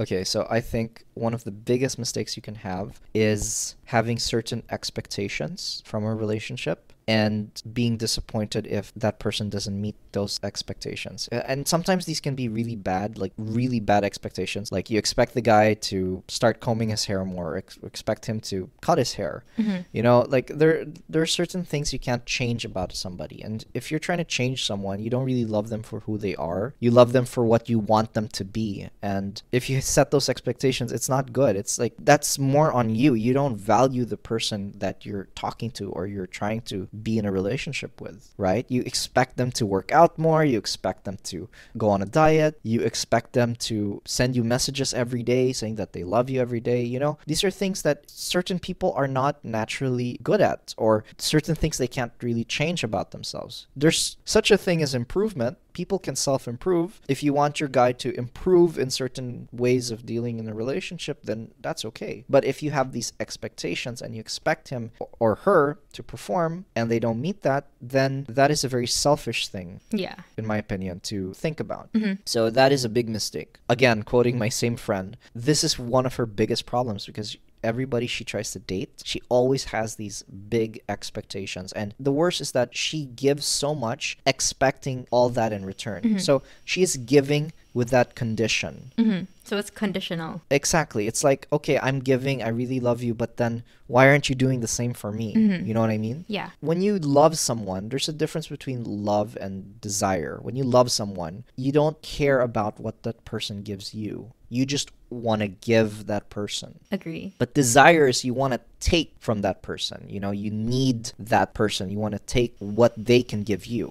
Okay, so I think one of the biggest mistakes you can have is having certain expectations from a relationship and being disappointed if that person doesn't meet those expectations. And sometimes these can be really bad, like really bad expectations. Like you expect the guy to start combing his hair more, ex- expect him to cut his hair. Mm-hmm. You know, like there there are certain things you can't change about somebody. And if you're trying to change someone, you don't really love them for who they are. You love them for what you want them to be. And if you set those expectations, it's not good. It's like that's more on you. You don't value the person that you're talking to or you're trying to be in a relationship with, right? You expect them to work out more, you expect them to go on a diet, you expect them to send you messages every day saying that they love you every day, you know? These are things that certain people are not naturally good at or certain things they can't really change about themselves. There's such a thing as improvement. People can self improve. If you want your guy to improve in certain ways of dealing in a relationship, then that's okay. But if you have these expectations and you expect him or her to perform and they don't meet that, then that is a very selfish thing Yeah. in my opinion, to think about. Mm-hmm. So that is a big mistake. Again, quoting my same friend, this is one of her biggest problems because everybody she tries to date, she always has these big expectations. And the worst is that she gives so much expecting all that in return. Mm-hmm. So she is giving with that condition. hmm So it's conditional. Exactly. It's like, okay, I'm giving, I really love you, but then why aren't you doing the same for me? You know what I mean? Yeah. when you love someone, there's a difference between love and desire. When you love someone, you don't care about what that person gives you. You just want to give that person. Agree. But desire is you want to take from that person. You know, you need that person. You want to take what they can give you.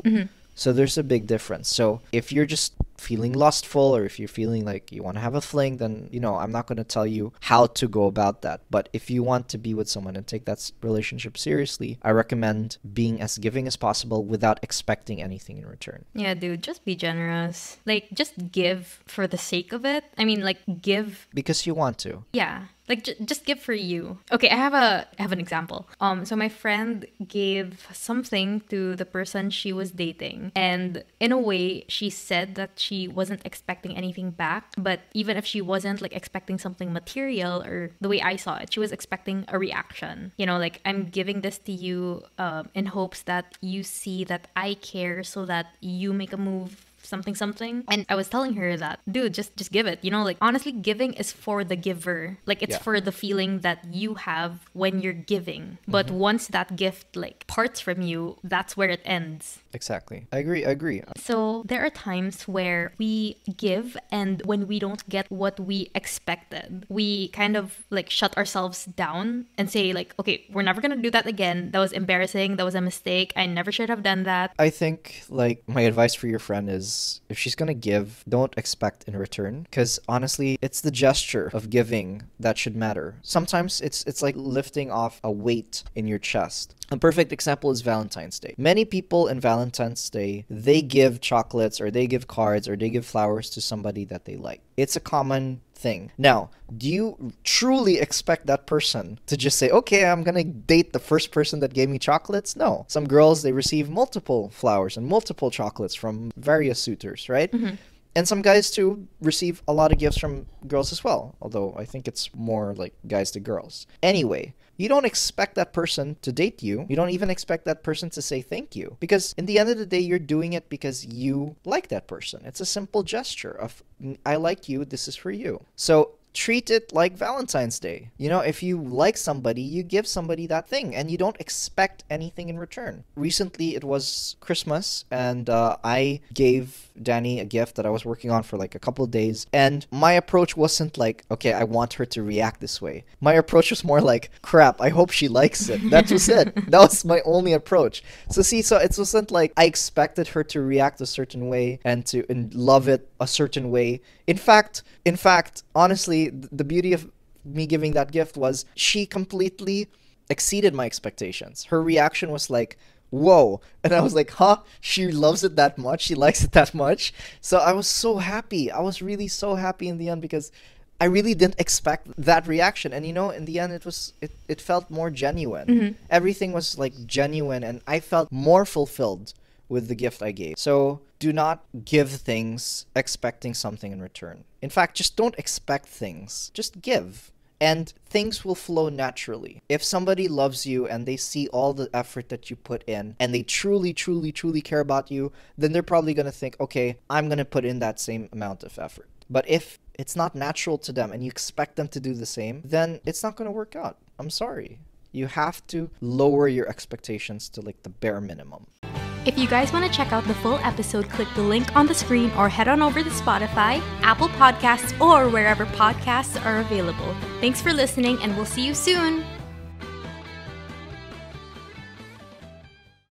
So there's a big difference. So if you're just feeling mm-hmm. lustful or if you're feeling like you want to have a fling, then, you know, I'm not going to tell you how to go about that. But if you want to be with someone and take that relationship seriously, I recommend being as giving as possible without expecting anything in return. Yeah, dude, just be generous. Like, just give for the sake of it. I mean, like, give Because you want to. Yeah, like j- just give for you. Okay, I have a I have an example. Um, so my friend gave something to the person she was dating, and in a way, she said that she wasn't expecting anything back. But even if she wasn't like expecting something material, or the way I saw it, she was expecting a reaction. You know, like I'm giving this to you um, in hopes that you see that I care, so that you make a move something something. And i was telling her that dude just just give it. You know like honestly giving is for the giver. Like it's Yeah. for the feeling that you have when you're giving. But mm-hmm. once that gift like parts from you that's where it ends Exactly. I agree. I agree. so there are times where we give and when we don't get what we expected we kind of like shut ourselves down and say like okay we're never gonna do that again that was embarrassing that was a mistake i never should have done that I think like my advice for your friend is if she's gonna give, don't expect in return. Because honestly, it's the gesture of giving that should matter. Sometimes it's it's like lifting off a weight in your chest. A perfect example is Valentine's Day. Many people in Valentine's Day they give chocolates or they give cards or they give flowers to somebody that they like. It's a common thing. Now, do you truly expect that person to just say, okay, I'm gonna date the first person that gave me chocolates? No. Some girls, they receive multiple flowers and multiple chocolates from various suitors, right? Mm-hmm. And some guys too receive a lot of gifts from girls as well, although I think it's more like guys to girls. Anyway, you don't expect that person to date you. You don't even expect that person to say thank you. Because in the end of the day, you're doing it because you like that person. It's a simple gesture of, "Mm, I like you, this is for you. So treat it like Valentine's Day. You know, if you like somebody, you give somebody that thing and you don't expect anything in return. Recently, it was Christmas and uh, I gave Dani a gift that I was working on for like a couple of days. And my approach wasn't like, okay, I want her to react this way. My approach was more like, crap, I hope she likes it. That was it. that was my only approach. So, see, so it wasn't like I expected her to react a certain way and to and love it a certain way. In fact, in fact, honestly, th- the beauty of me giving that gift was she completely exceeded my expectations. Her reaction was like, whoa. And I was like, huh? She loves it that much? She likes it that much? So I was so happy. I was really so happy in the end because I really didn't expect that reaction. And you know, in the end it was it, it felt more genuine. Mm-hmm. Everything was like genuine and I felt more fulfilled with the gift I gave. So do not give things expecting something in return. In fact, just don't expect things. Just give. And things will flow naturally. If somebody loves you and they see all the effort that you put in and they truly, truly, truly care about you, then they're probably going to think, okay, I'm going to put in that same amount of effort. But if it's not natural to them and you expect them to do the same, then it's not going to work out. I'm sorry. You have to lower your expectations to like the bare minimum. If you guys want to check out the full episode, click the link on the screen or head on over to Spotify, Apple Podcasts, or wherever podcasts are available. Thanks for listening, and we'll see you soon.